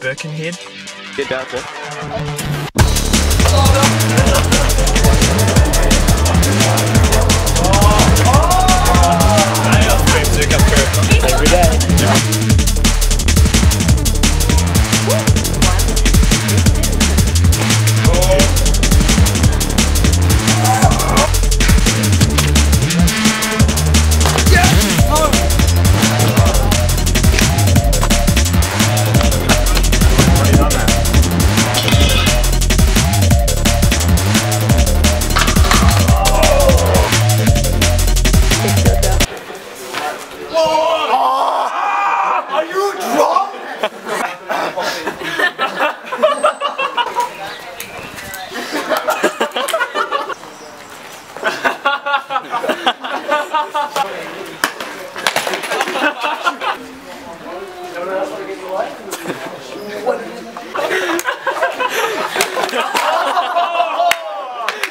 Birkenhead. Get down there.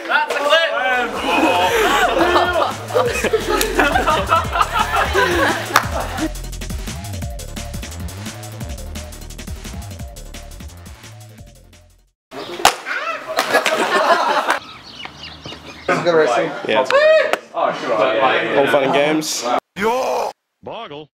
That's a clip! Yeah. Oh, All fun and games. Yo, Boggle.